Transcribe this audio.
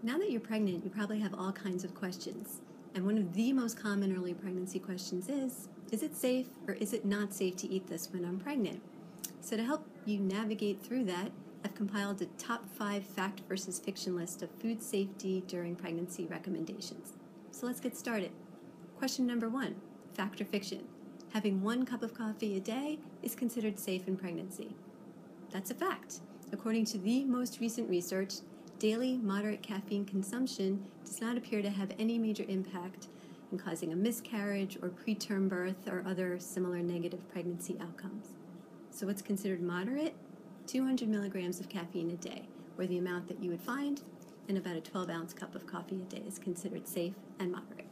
Now that you're pregnant, you probably have all kinds of questions. And one of the most common early pregnancy questions is Is it safe or is it not safe to eat this when I'm pregnant? So, to help you navigate through that, I've compiled a top five fact versus fiction list of food safety during pregnancy recommendations. So, let's get started. Question number one Fact or fiction? Having one cup of coffee a day is considered safe in pregnancy. That's a fact. According to the most recent research, daily moderate caffeine consumption does not appear to have any major impact in causing a miscarriage or preterm birth or other similar negative pregnancy outcomes. So, what's considered moderate? 200 milligrams of caffeine a day, or the amount that you would find in about a 12 ounce cup of coffee a day, is considered safe and moderate.